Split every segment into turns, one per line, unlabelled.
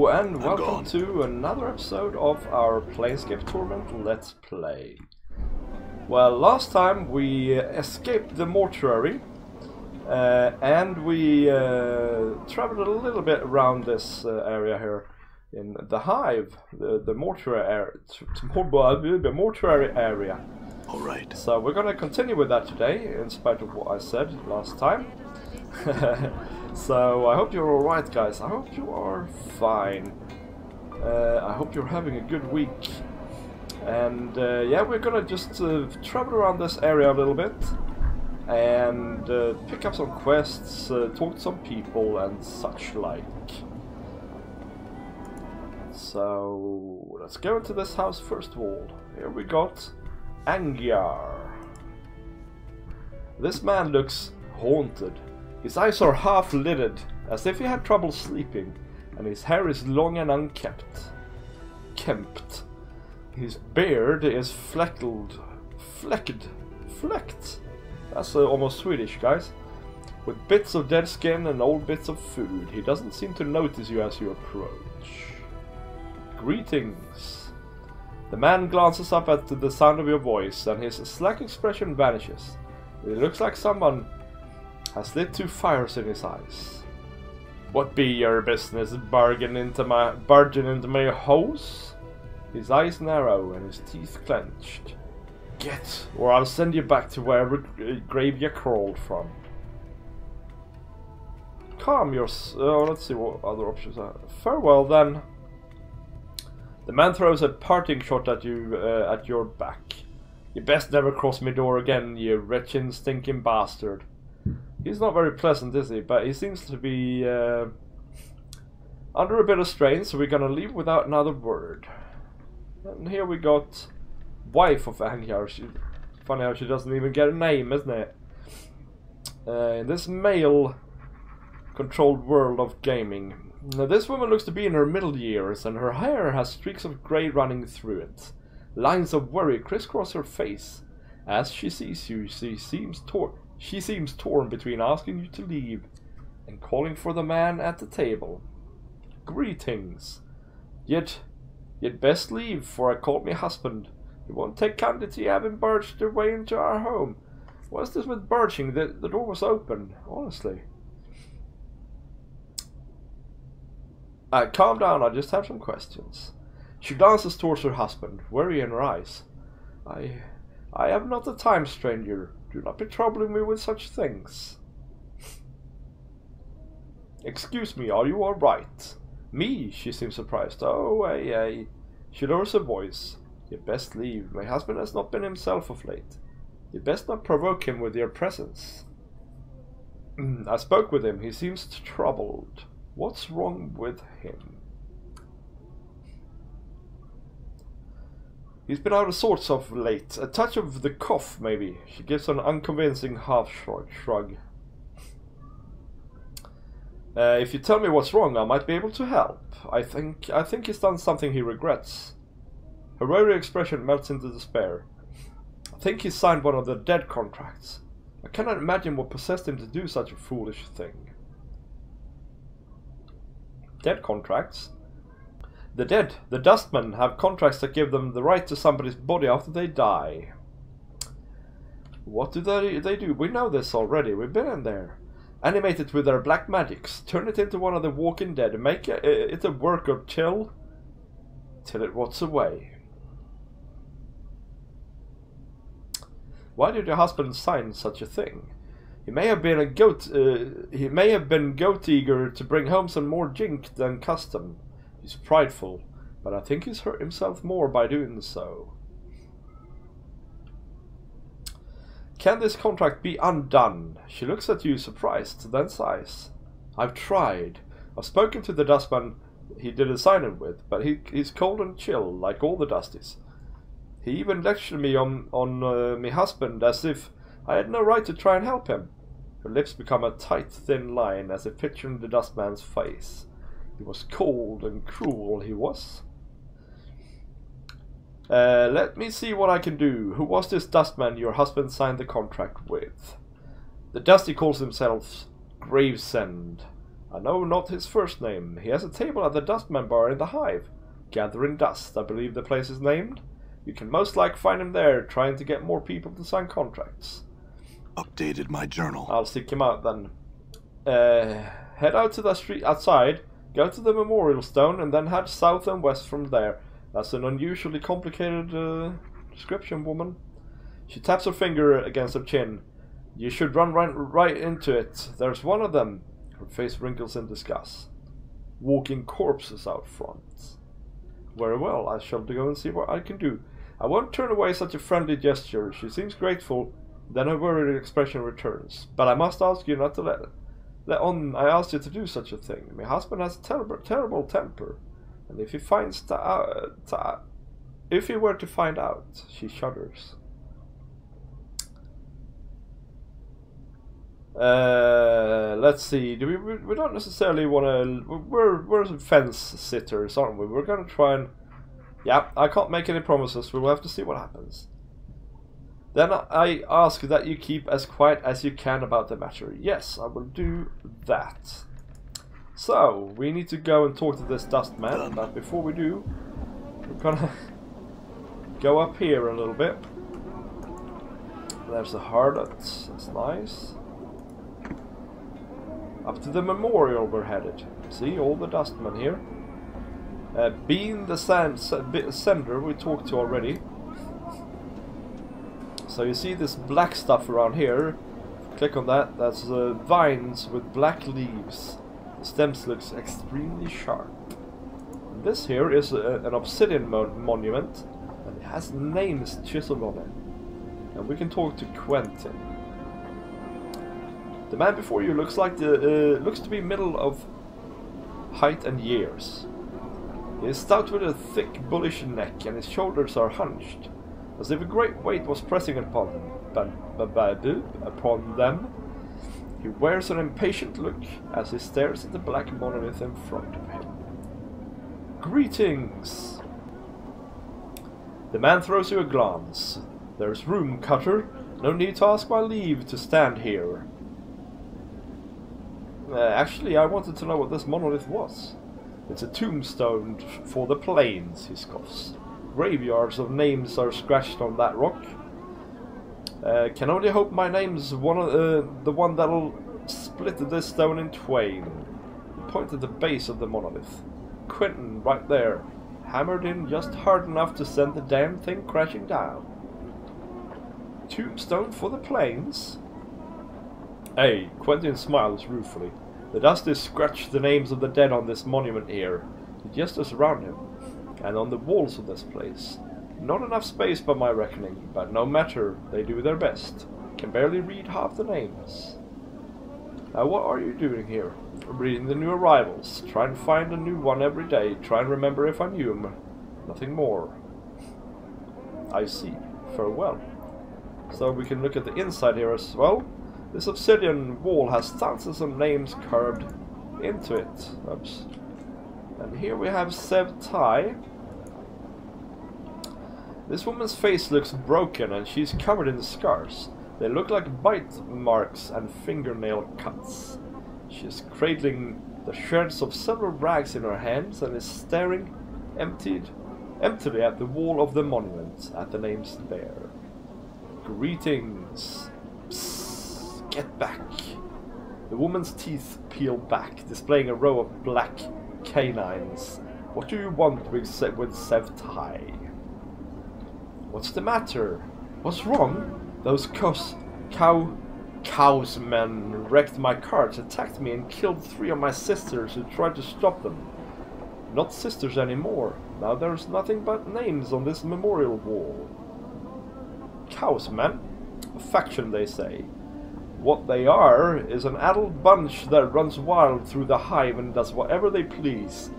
Hello and welcome to another episode of our Planescape Torment Let's Play. Well, last time we escaped the mortuary uh, and we uh, traveled a little bit around this uh, area here in the hive, the, the mortuary area, mortuary area.
All right.
So we're gonna continue with that today, in spite of what I said last time. so I hope you're alright, guys. I hope you are fine. Uh, I hope you're having a good week. And uh, yeah, we're gonna just uh, travel around this area a little bit and uh, pick up some quests, uh, talk to some people, and such like. So let's go into this house first of all. Here we got Angyar. This man looks haunted. His eyes are half lidded, as if he had trouble sleeping, and his hair is long and unkempt. Kempt. His beard is fleckled. Flecked. Flecked. That's uh, almost Swedish, guys. With bits of dead skin and old bits of food. He doesn't seem to notice you as you approach. Greetings. The man glances up at the sound of your voice, and his slack expression vanishes. It looks like someone has lit two fires in his eyes. What be your business barging into my barging into my house? His eyes narrow and his teeth clenched. Get, or I'll send you back to wherever uh, grave you crawled from. Calm your. Uh, let's see what other options are. Farewell then. The man throws a parting shot at you uh, at your back. You best never cross my door again, you wretched, stinking bastard. He's not very pleasant, is he? But he seems to be uh, under a bit of strain, so we're gonna leave without another word. And here we got wife of Angyar. She, funny how she doesn't even get a name, isn't it? Uh, in this male-controlled world of gaming, now, this woman looks to be in her middle years, and her hair has streaks of grey running through it. Lines of worry crisscross her face. As she sees you, she seems torn. She seems torn between asking you to leave and calling for the man at the table. Greetings. Yet, you'd best leave, for I called me husband. He won't take kindly to having barged their way into our home. What's this with barging? The, the door was open, honestly. Uh, calm down, I just have some questions. She glances towards her husband, worry in her eyes. I. I have not the time, stranger. Do not be troubling me with such things. Excuse me, are you alright? Me? She seems surprised. Oh, ay, ay. She lowers her voice. You best leave. My husband has not been himself of late. You best not provoke him with your presence. Mm, I spoke with him. He seems troubled. What's wrong with him? He's been out of sorts of late. A touch of the cough, maybe. She gives an unconvincing half shrug. Uh, if you tell me what's wrong, I might be able to help. I think I think he's done something he regrets. Her weary expression melts into despair. I think he signed one of the dead contracts. I cannot imagine what possessed him to do such a foolish thing. Dead contracts? The dead, the dustmen, have contracts that give them the right to somebody's body after they die. What do they, they do? We know this already. We've been in there. Animate it with their black magics. Turn it into one of the walking dead. Make it, a work of chill till it rots away. Why did your husband sign such a thing? He may have been a goat. Uh, he may have been goat eager to bring home some more jink than custom. Prideful, but I think he's hurt himself more by doing so. Can this contract be undone? She looks at you surprised, then sighs. I've tried. I've spoken to the dustman he did sign it with, but he, he's cold and chill, like all the dusties. He even lectured me on, on uh, me husband as if I had no right to try and help him. Her lips become a tight, thin line as if picturing the dustman's face. He was cold and cruel, he was. Uh, let me see what I can do. Who was this dustman your husband signed the contract with? The dusty calls himself Gravesend. I know not his first name. He has a table at the Dustman Bar in the Hive. Gathering Dust, I believe the place is named. You can most like find him there, trying to get more people to sign contracts.
Updated my journal.
I'll seek him out then. Uh, head out to the street outside, go to the memorial stone, and then head south and west from there. That's an unusually complicated uh, description, woman. She taps her finger against her chin. You should run right, right into it. There's one of them. Her face wrinkles in disgust. Walking corpses out front. Very well, I shall go and see what I can do. I won't turn away such a friendly gesture. She seems grateful, then her worried expression returns. But I must ask you not to let on I asked you to do such a thing. My husband has a terrible, terrible temper, and if he finds that uh, ta- if he were to find out, she shudders. Uh, let's see. Do we? We don't necessarily want to. We're we're fence sitters, aren't we? We're gonna try and. Yeah, I can't make any promises. We'll have to see what happens. Then I ask that you keep as quiet as you can about the matter. Yes, I will do that. So, we need to go and talk to this dust man, but before we do, we're gonna go up here a little bit. There's a harlot, that's nice. Up to the memorial we're headed. See, all the dustmen here. Uh, being the sand, sender we talked to already. So you see this black stuff around here. Click on that. That's uh, vines with black leaves. The stems looks extremely sharp. This here is a, an obsidian mo monument, and it has names chiseled on it. And we can talk to Quentin. The man before you looks like the uh, looks to be middle of height and years. He is stout with a thick, bullish neck, and his shoulders are hunched as if a great weight was pressing upon them. upon them. He wears an impatient look as he stares at the black monolith in front of him. Greetings! The man throws you a glance. There's room, Cutter. No need to ask my leave to stand here. Uh, actually, I wanted to know what this monolith was. It's a tombstone for the Planes, he scoffs graveyards of names are scratched on that rock. Uh, can only hope my name's one of, uh, the one that'll split this stone in twain. Point at the base of the monolith. Quentin, right there. Hammered in just hard enough to send the damn thing crashing down. Tombstone for the Planes? Hey, Quentin smiles ruefully. The dust has scratched the names of the dead on this monument here. Just as around him and on the walls of this place. Not enough space by my reckoning, but no matter, they do their best. Can barely read half the names. Now what are you doing here? Reading the new arrivals. Try and find a new one every day. Try and remember if I knew him. Nothing more. I see. Farewell. So we can look at the inside here as well. This obsidian wall has thousands of names carved into it. Oops. And here we have Sev'Tai. This woman's face looks broken and she's covered in scars. They look like bite marks and fingernail cuts. She is cradling the shreds of several rags in her hands and is staring emptied, emptily at the wall of the monument, at the names there. Greetings. Psst, get back. The woman's teeth peel back, displaying a row of black canines. What do you want with, with Sev'Tai? What's the matter? What's wrong? Those cows, cow, cows men wrecked my cart, attacked me, and killed three of my sisters who tried to stop them. Not sisters anymore. Now there's nothing but names on this memorial wall. Cows men? A faction, they say. What they are is an adult bunch that runs wild through the hive and does whatever they please.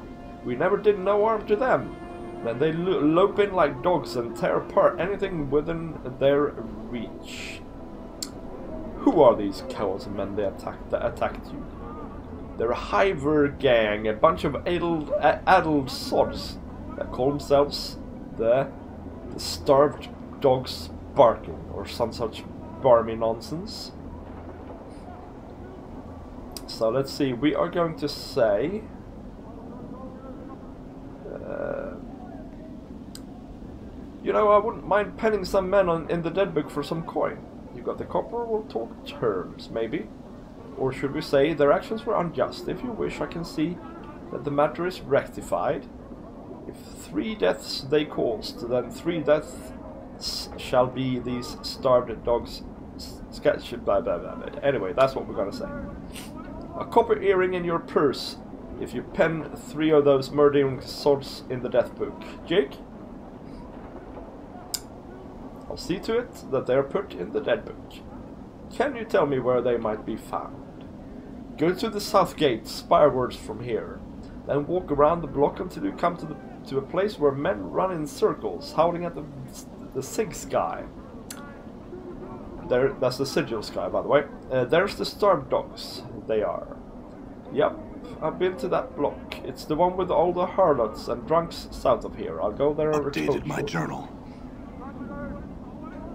We never did no harm to them. They lope in like dogs and tear apart anything within their reach. Who are these cowards and men they attacked, that attacked you? They're a Hiver gang, a bunch of adult, adult sods that call themselves the, the Starved Dogs Barking, or some such barmy nonsense. So let's see. We are going to say. You know, I wouldn't mind penning some men on, in the dead book for some coin. You got the copper, we'll talk terms, maybe. Or should we say, their actions were unjust. If you wish, I can see that the matter is rectified. If three deaths they caused, then three deaths shall be these starved dogs' sketch. Blah, blah, blah, blah. Anyway, that's what we're gonna say. A copper earring in your purse if you pen three of those murdering sods in the death book. Jake? I'll see to it that they are put in the dead book. Can you tell me where they might be found? Go to the south gate, spirewards from here. Then walk around the block until you come to the to a place where men run in circles, howling at the the sig sky. There, that's the sigil sky, by the way. Uh, there's the starved dogs. They are. Yep, I've been to that block. It's the one with all the harlots and drunks south of here. I'll go there and
Updated my journal.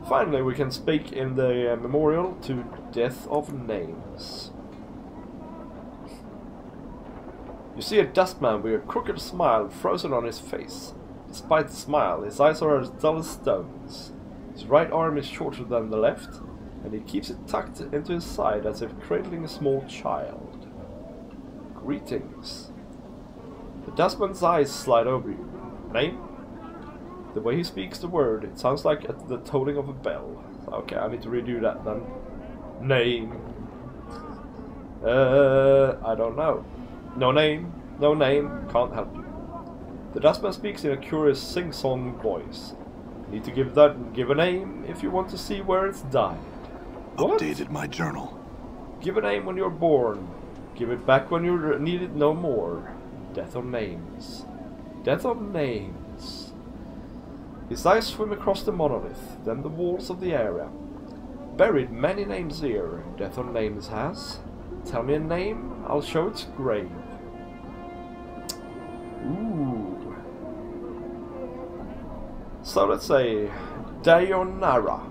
Finally, we can speak in the uh, memorial to Death of Names. You see a dustman with a crooked smile frozen on his face. Despite the smile, his eyes are as dull as stones. His right arm is shorter than the left, and he keeps it tucked into his side as if cradling a small child. Greetings. The dustman's eyes slide over you. Name? The way he speaks the word, it sounds like the tolling of a bell. Okay, I need to redo that then. Name. Uh, I don't know. No name, no name, can't help you. The dustman speaks in a curious sing-song voice. Need to give that give a name if you want to see where it's died.
What? Updated my journal.
Give a name when you're born. Give it back when you need it no more. Death of names. Death of names. His eyes swim across the monolith, then the walls of the area. Buried many names here, Death on Names has. Tell me a name, I'll show its grave. Ooh. So let's say Deionarra.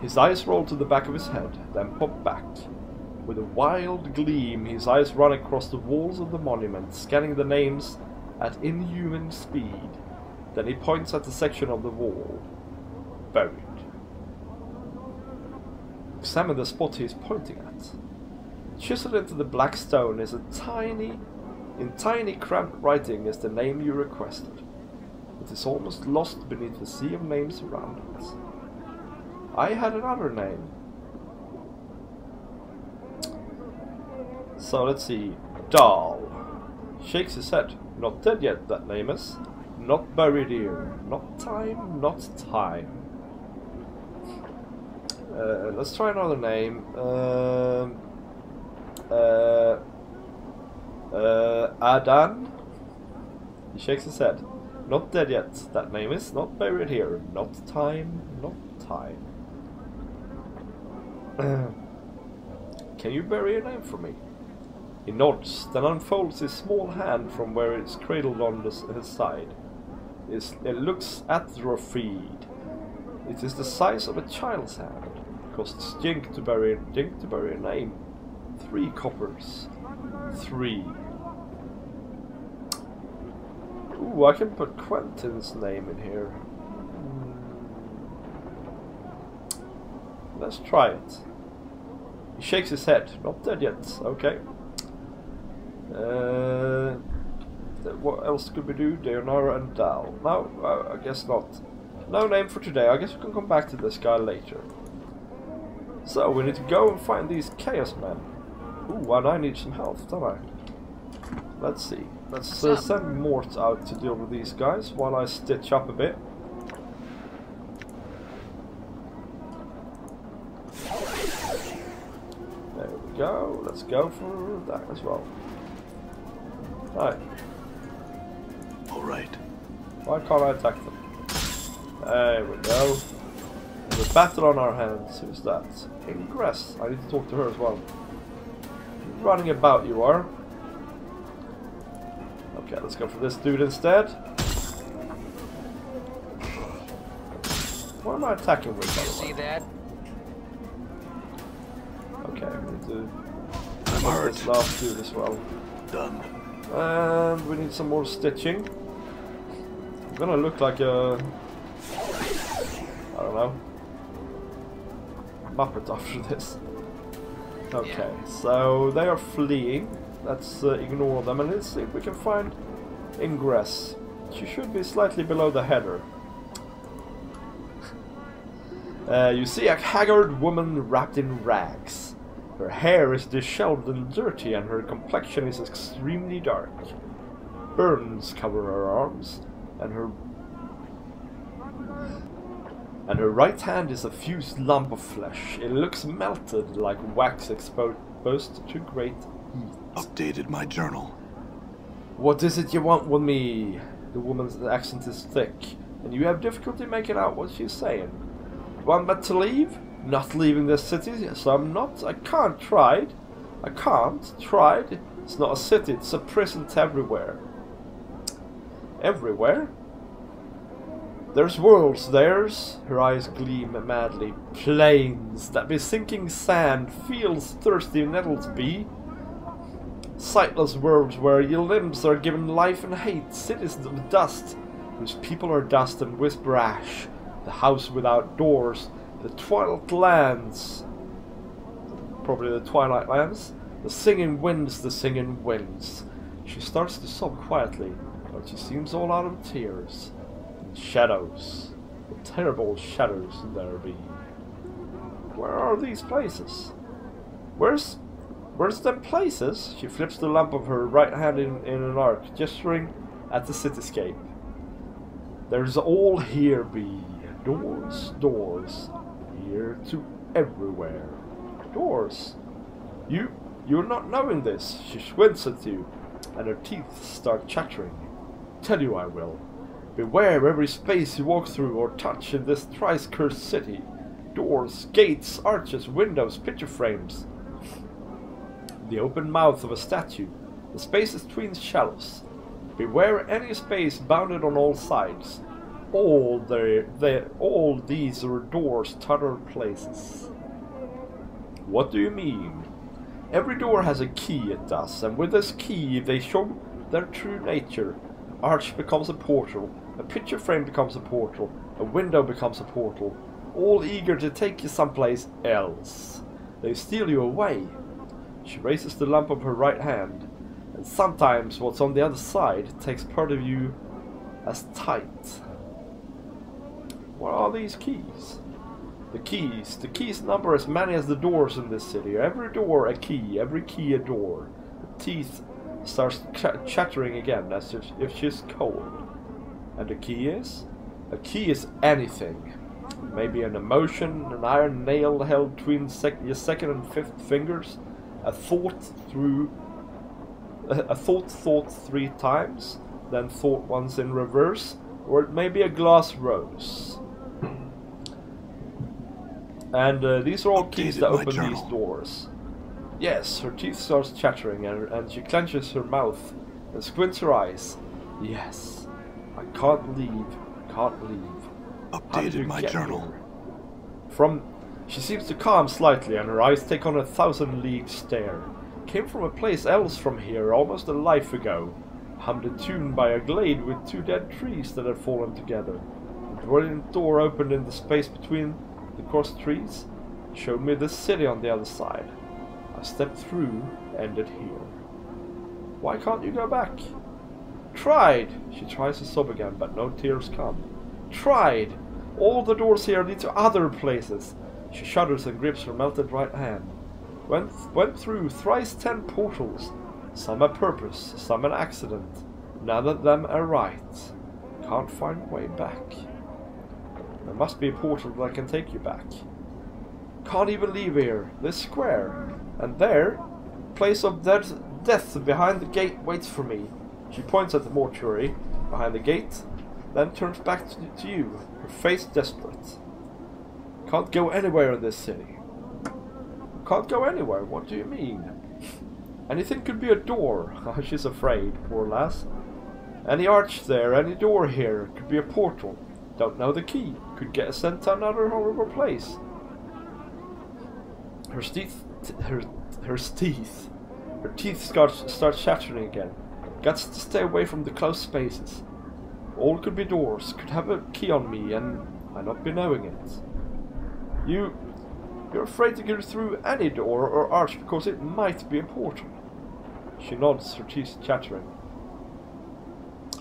His eyes roll to the back of his head, then pop back. With a wild gleam, his eyes run across the walls of the monument, scanning the names at inhuman speed. Then he points at the section of the wall. Buried. Examine the spot he is pointing at. Chiseled into the black stone is a tiny in tiny cramped writing is the name you requested. It is almost lost beneath the sea of names around it. I had another name. So let's see. Dhall. Shakes his head. Not dead yet, that name is. Not buried here. Not time, not time. Uh, let's try another name. Um, uh, uh, Adahn? He shakes his head. Not dead yet. That name is not buried here. Not time, not time. Can you bury a name for me? He nods, then unfolds his small hand from where it's cradled on his side. It's, it looks atrophied. It is the size of a child's hand. Costs jink to bury, jink to bury a name. Three coppers. Three. Ooh, I can put Quentin's name in here. Hmm. Let's try it. He shakes his head. Not dead yet. Okay. Uh, what else could we do? Deionarra and Dhall. No, uh, I guess not. No name for today. I guess we can come back to this guy later. So, we need to go and find these Chaos Men. Ooh, and I need some health, don't I? Let's see. Let's uh, send Mort out to deal with these guys while I stitch up a bit. There we go. Let's go for that as well. Right.
Alright.
Why can't I attack them? There we go. There's a battle on our hands. Who's that? Ingress. I need to talk to her as well. Running about you are. Okay, let's go for this dude instead. What am I attacking with?
Did you see that?
Okay, we need to
I'm
Put
hurt.
this last dude as well.
Done.
And we need some more stitching. Gonna look like a... I don't know. Muppet after this. Okay, so they are fleeing. Let's uh, ignore them and let's see if we can find ingress. She should be slightly below the header. Uh, you see a haggard woman wrapped in rags. Her hair is disheveled and dirty, and her complexion is extremely dark. Burns cover her arms, and her and her right hand is a fused lump of flesh. It looks melted like wax exposed to great heat.
Updated my journal.
What is it you want with me? The woman's accent is thick, and you have difficulty making out what she's saying. Want me to leave? Not leaving the city, so I'm not. I can't. Tried. I can't. Tried. It's not a city, it's a prison everywhere. Everywhere? There's worlds, there's. Her eyes gleam madly. Plains that be sinking sand, fields thirsty nettles be. Sightless worlds where your limbs are given life and hate, cities of dust, whose people are dust and whisper ash, the house without doors, the twilight lands, probably the twilight lands, the singing winds, the singing winds. She starts to sob quietly, but she seems all out of tears. And shadows, terrible shadows there be. Where are these places? Where's Where's them places? She flips the lamp of her right hand in, in an arc, gesturing at the cityscape. There's all here be. Doors, doors. Here to everywhere. Doors. You, you're not knowing this. She squints at you, and her teeth start chattering. Tell you I will. Beware every space you walk through or touch in this thrice cursed city. Doors, gates, arches, windows, picture frames the open mouth of a statue, the spaces between shelves. Beware any space bounded on all sides. All the, the all these are doors to places. What do you mean? Every door has a key, it does, and with this key they show their true nature. Arch becomes a portal, a picture frame becomes a portal, a window becomes a portal, all eager to take you someplace else. They steal you away, she raises the lamp of her right hand, and sometimes what's on the other side takes part of you as tight. What are these keys? The keys. The keys number as many as the doors in this city. Every door a key, every key a door. The teeth starts ch chattering again as if, if she's cold. And the key is? A key is anything. Maybe an emotion, an iron nail held between sec your second and fifth fingers, a thought through a thought thought three times, then thought once in reverse, or it may be a glass rose. And uh, these are all keys that open
journal.
these doors. Yes, her teeth starts chattering and, and she clenches her mouth and squints her eyes. Yes, I can't leave, can't leave. How did you
Updated my journal.
here? From she seems to calm slightly, and her eyes take on a thousand league stare. Came from a place else from here almost a life ago. Hummed a tune by a glade with two dead trees that had fallen together. The brilliant door opened in the space between the crossed trees, showed me the city on the other side. I stepped through, ended here. Why can't you go back? Tried! She tries to sob again, but no tears come. Tried! All the doors here lead to other places. She shudders and grips her melted right hand. Went, went through thrice ten portals, some a purpose, some an accident. None of them are right. Can't find way back. There must be a portal that can take you back. Can't even leave here. This square. And there, place of death, death behind the gate waits for me. She points at the mortuary behind the gate, then turns back to, to you, her face desperate. Can't go anywhere in this city. Can't go anywhere? What do you mean? Anything could be a door. Ah, she's afraid, poor lass. Any arch there, any door here, could be a portal. Don't know the key. Could get sent to another horrible place. Her teeth, her, her teeth Her teeth start, start chattering again. Got to stay away from the closed spaces. All could be doors, could have a key on me, and I not be knowing it. You... You're afraid to go through any door or arch because it might be a portal. She nods, her teeth chattering.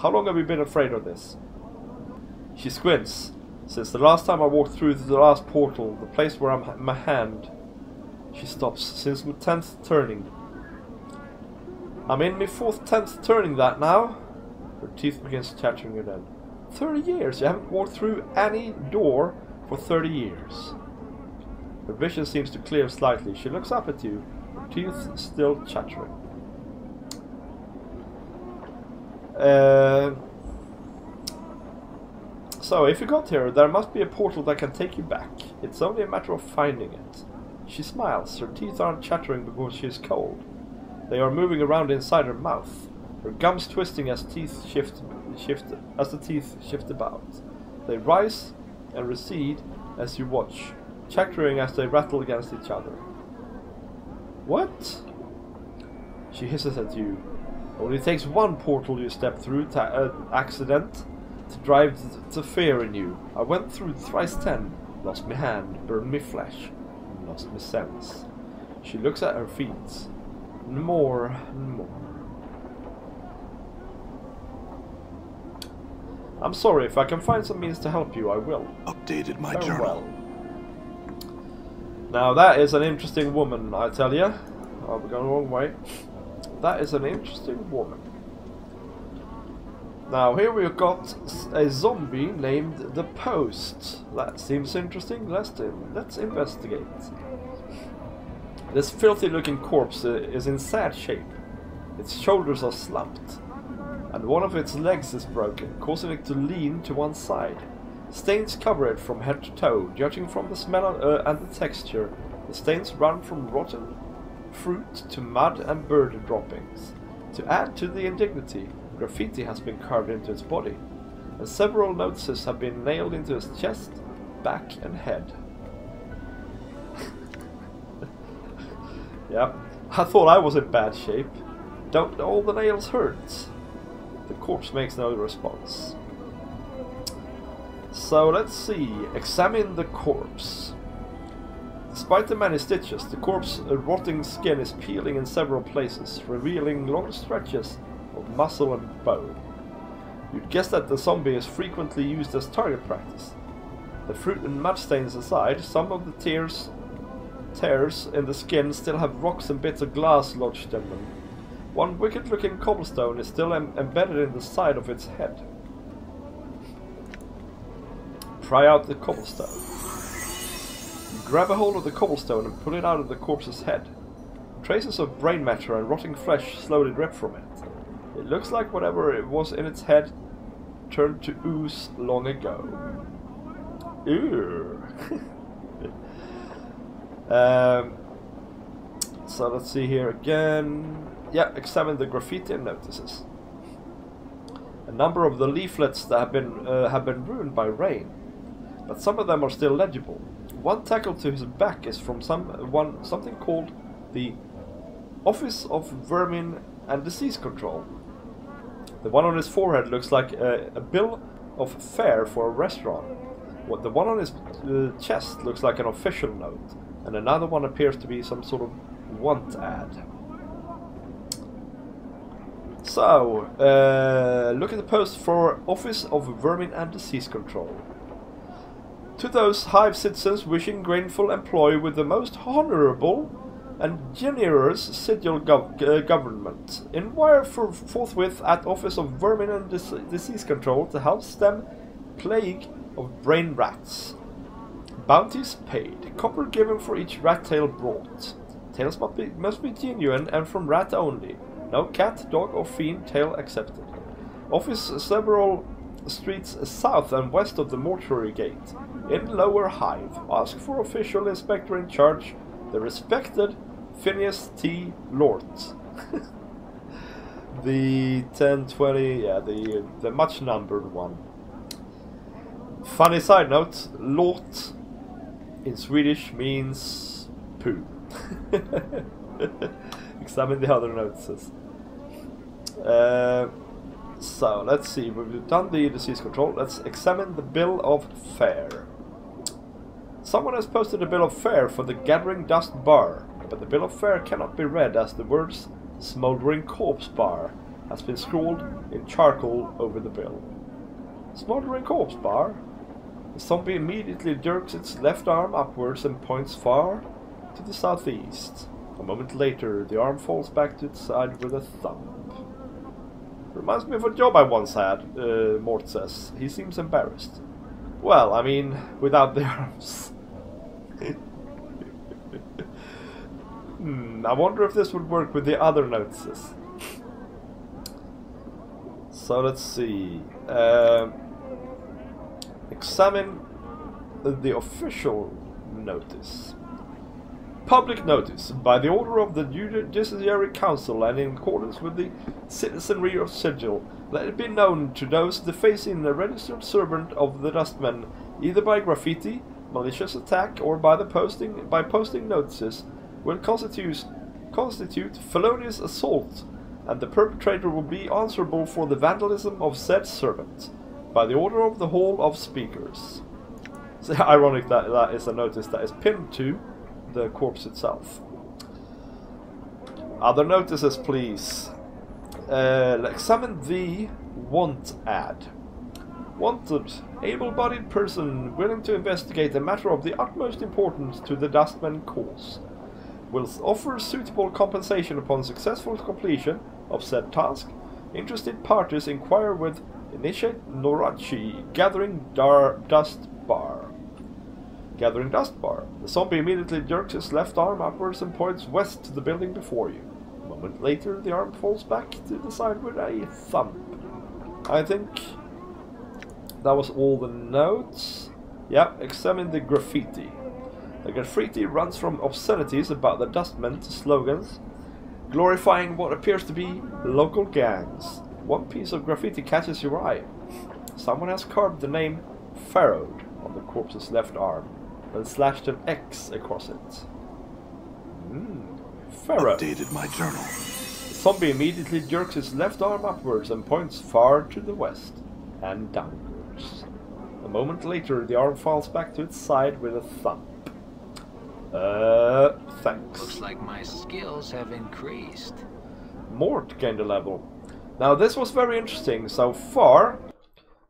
How long have you been afraid of this? She squints. Since the last time I walked through the last portal, the place where I'm my hand. She stops. Since my tenth turning. I'm in my fourth tenth turning that now. Her teeth begins chattering again. Thirty years. You haven't walked through any door for thirty years. Her vision seems to clear slightly. She looks up at you, her teeth still chattering. Uh, so, if you got here, there must be a portal that can take you back. It's only a matter of finding it. She smiles. Her teeth aren't chattering because she is cold. They are moving around inside her mouth. Her gums twisting as teeth shift, shift as the teeth shift about. They rise and recede as you watch, chattering as they rattle against each other. What? She hisses at you. Only takes one portal you step through to uh, accident to drive the fear in you. I went through thrice ten, lost me hand, burned me flesh, lost me sense. She looks at her feet. More and more. I'm sorry, if I can find some means to help you, I will.
Updated my journal.
Now that is an interesting woman, I tell you. I'll be going the wrong way. That is an interesting woman. Now here we've got a zombie named the Post. That seems interesting. Let's let's investigate. This filthy looking corpse uh, is in sad shape. Its shoulders are slumped, and one of its legs is broken, causing it to lean to one side. Stains cover it from head to toe. Judging from the smell uh, and the texture, the stains run from rotten fruit to mud and bird droppings. To add to the indignity, graffiti has been carved into its body, and several notices have been nailed into its chest, back, and head. Yeah, I thought I was in bad shape. Don't all the nails hurt? The corpse makes no response. So let's see. Examine the corpse. Despite the many stitches, the corpse's rotting skin is peeling in several places, revealing long stretches of muscle and bone. You'd guess that the zombie is frequently used as target practice. The fruit and mud stains aside, some of the tears, tears in the skin still have rocks and bits of glass lodged in them. One wicked looking cobblestone is still em- embedded in the side of its head. Pry out the cobblestone. Grab a hold of the cobblestone and pull it out of the corpse's head. Traces of brain matter and rotting flesh slowly drip from it. It looks like whatever it was in its head turned to ooze long ago. Ew. um, so let's see here again. Yeah, examine the graffiti and notices. A number of the leaflets that have been uh, have been ruined by rain, but some of them are still legible. One tackled to his back is from some one something called the Office of Vermin and Disease Control. The one on his forehead looks like a, a bill of fare for a restaurant. What the one on his uh, chest looks like an official note, and another one appears to be some sort of want ad. So, uh, look at the post for Office of Vermin and Disease Control. To those hive citizens wishing grateful employ with the most honorable and generous sigil gov- uh, government, inquire for forthwith at Office of Vermin and Dis- Disease Control to help stem plague of brain rats. Bounties paid. Copper given for each rat tail brought. Tails must be, must be genuine and from rat only. No cat, dog, or fiend tail accepted. Office several streets south and west of the mortuary gate. In Lower Hive. Ask for official inspector in charge, the respected Phineas T. Lort. the 1020, yeah, the, the much numbered one. Funny side note, Lort in Swedish means poo. Examine the other notices. Uh, so, let's see. We've done the disease control. Let's examine the bill of fare. Someone has posted a bill of fare for the Gathering Dust Bar, but the bill of fare cannot be read as the words Smoldering Corpse Bar has been scrawled in charcoal over the bill. Smoldering Corpse Bar? The zombie immediately jerks its left arm upwards and points far to the southeast. A moment later, the arm falls back to its side with a thump. Reminds me of a job I once had, uh, Mort says. He seems embarrassed. Well, I mean, without the arms. hmm, I wonder if this would work with the other notices. So let's see. Uh, examine the official notice. Public notice. By the order of the Judiciary Council and in accordance with the Citizenry of Sigil, let it be known to those defacing a registered servant of the dustman, either by graffiti, malicious attack, or by the posting by posting notices, will constitute constitute felonious assault, and the perpetrator will be answerable for the vandalism of said servant, by the order of the Hall of Speakers. It's ironic that that is a notice that is pinned to the corpse itself. Other notices, please. Uh, examine the want ad. Wanted, able-bodied person willing to investigate a matter of the utmost importance to the Dustman cause. Will offer suitable compensation upon successful completion of said task. Interested parties inquire with Initiate Norochj Gathering Dar Dust Bar. Gathering Dust Bar. The zombie immediately jerks his left arm upwards and points west to the building before you. A moment later, the arm falls back to the side with a thump. I think that was all the notes. Yep, examine the graffiti. The graffiti runs from obscenities about the dustmen to slogans glorifying what appears to be local gangs. One piece of graffiti catches your eye. Someone has carved the name Pharod on the corpse's left arm and slashed an X across it. Hmm. Pharod.
Updated my journal.
The zombie immediately jerks his left arm upwards and points far to the west and downwards. A moment later, the arm falls back to its side with a thump. Uh, thanks.
Looks like my skills have increased.
Mort gained a level. Now this was very interesting. So far,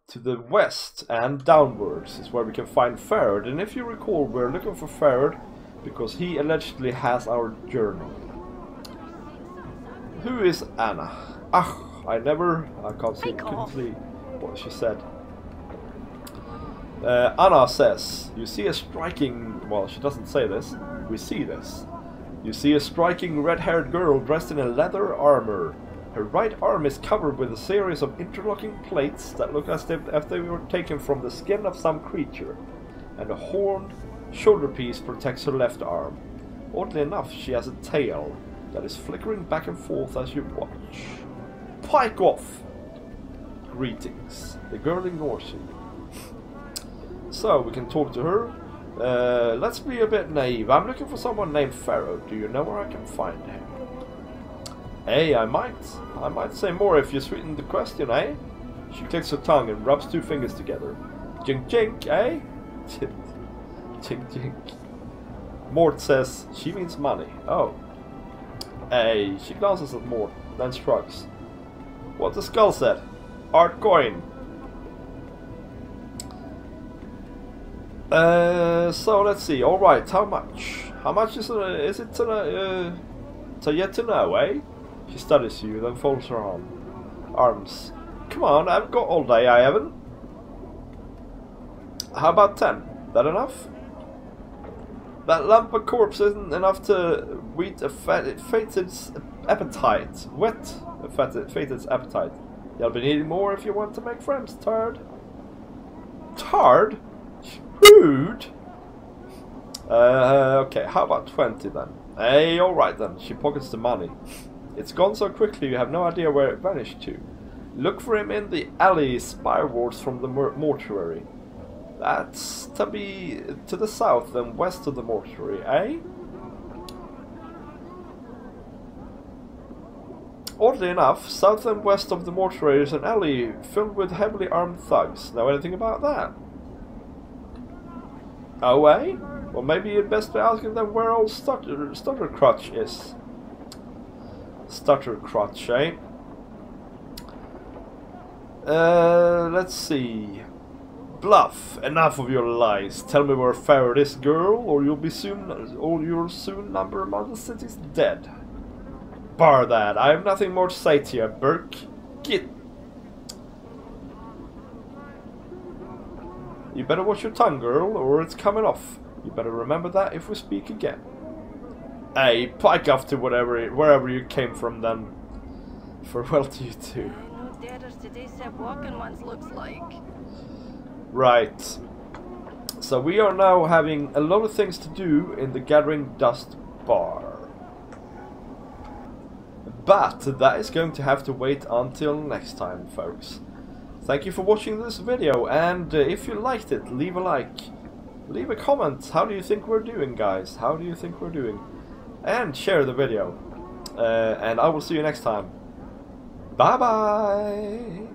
to the west and downwards is where we can find Pharod. And if you recall, we're looking for Pharod because he allegedly has our journal. Who is Annah? Ah, I never, I can't see, couldn't what she said. Uh, Annah says, you see a striking, well she doesn't say this, we see this. You see a striking red-haired girl dressed in a leather armor. Her right arm is covered with a series of interlocking plates that look as if, they were taken from the skin of some creature, and a horned shoulder piece protects her left arm. Oddly enough, she has a tail that is flickering back and forth as you watch. Pike off! Greetings. The girl ignores you. So, we can talk to her. Uh, let's be a bit naive. I'm looking for someone named Pharod. Do you know where I can find him? Hey, I might. I might say more if you sweeten the question, eh? She clicks her tongue and rubs two fingers together. Jink jink, eh? jink jink. Mort says she means money. Oh. Hey, she glances at Mort, then shrugs. What the skull said? Art coin. Uh, so let's see. All right, how much? How much is it? Is it to, uh, to yet to know, eh? She studies you, then folds her arm. Arms. Come on, I've got all day, I haven't. How about ten? That enough? That lump of corpse isn't enough to wheat a fated appetite. Wet a fated appetite. You'll be needing more if you want to make friends, Tard. Tard? Rude! Uh, okay, how about 20 then? Hey, alright then. She pockets the money. It's gone so quickly you have no idea where it vanished to. Look for him in the alley spirewards from the mortuary. That's to be to the south and west of the mortuary, eh? Oddly enough, south and west of the mortuary is an alley filled with heavily armed thugs. Know anything about that? Oh, eh? Well, maybe you'd best be asking them where old Stutter, Crutch is. Stutter crotch, eh? Uh, let's see. Bluff! Enough of your lies. Tell me where Pharod is, girl, or you'll be soon, or you'll soon number among the city's dead. Bar that. I have nothing more to say to you, berk. Get. You better watch your tongue, girl, or it's coming off. You better remember that if we speak again. Hey, pike off to whatever, wherever you came from, then. Farewell to you too.
No dares today said walking ones looks like.
Right. So we are now having a lot of things to do in the Gathering Dust Bar. But that is going to have to wait until next time, folks. Thank you for watching this video, and if you liked it, leave a like. Leave a comment. How do you think we're doing, guys? How do you think we're doing? And share the video. Uh, and I will see you next time. Bye bye!